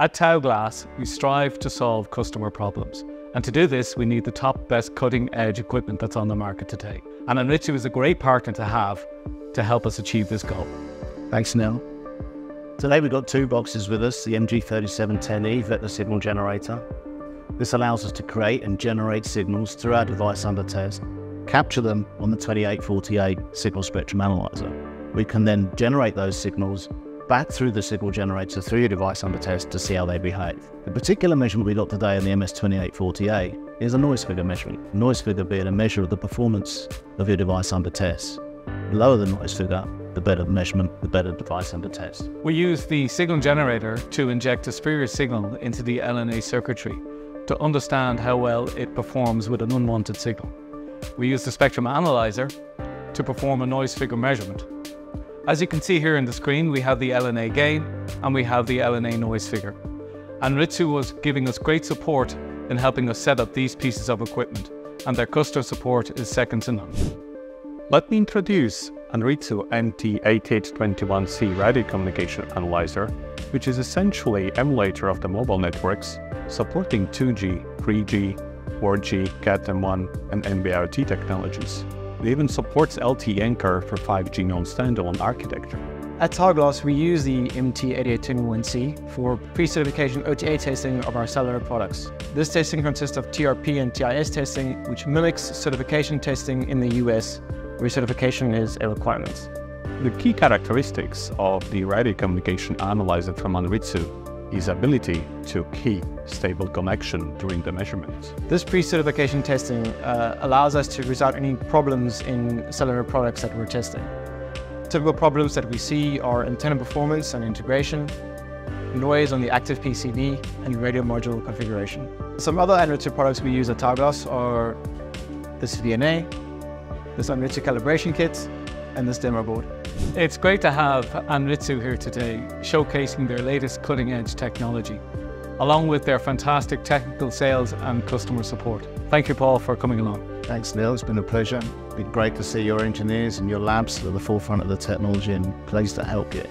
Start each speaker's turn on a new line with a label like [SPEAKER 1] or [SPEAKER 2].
[SPEAKER 1] At Taoglas, we strive to solve customer problems. And to do this, we need the top best cutting edge equipment that's on the market today. And Anritsu is a great partner to have to help us achieve this goal.
[SPEAKER 2] Thanks, Neil. Today we've got two boxes with us, the MG3710E Vector Signal Generator. This allows us to create and generate signals through our device under test, capture them on the 2840A signal spectrum analyzer. We can then generate those signals back through the signal generator through your device under test to see how they behave. The particular measurement we got today in the MS2840A is a noise figure measurement. Noise figure being a measure of the performance of your device under test. The lower the noise figure, the better the measurement, the better device under test.
[SPEAKER 1] We use the signal generator to inject a spurious signal into the LNA circuitry to understand how well it performs with an unwanted signal. We use the spectrum analyzer to perform a noise figure measurement as you can see here in the screen, we have the LNA gain and we have the LNA noise figure. Anritsu was giving us great support in helping us set up these pieces of equipment, and their customer support is second to none.
[SPEAKER 3] Let me introduce Anritsu MT8821C radio communication analyzer, which is essentially emulator of the mobile networks, supporting 2G, 3G, 4G, Cat-M1, and NB-IoT technologies. It even supports LTE Anchor for 5G non-standalone architecture.
[SPEAKER 4] At Taoglas, we use the MT8821C for pre-certification OTA testing of our cellular products. This testing consists of TRP and TIS testing, which mimics certification testing in the US, where certification is a requirement.
[SPEAKER 3] The key characteristics of the radio communication analyzer from Anritsu is ability to keep stable connection during the measurements.
[SPEAKER 4] This pre-certification testing uh, allows us to resolve any problems in cellular products that we're testing. Typical problems that we see are antenna performance and integration, noise on the active PCB, and radio module configuration. Some other Anritsu products we use at Taoglas are this VNA, this Anritsu calibration kit, and this demo board.
[SPEAKER 1] It's great to have Anritsu here today, showcasing their latest cutting edge technology, along with their fantastic technical sales and customer support. Thank you, Paul, for coming along.
[SPEAKER 2] Thanks, Neil. It's been a pleasure. It's been great to see your engineers and your labs at the forefront of the technology and pleased to help you.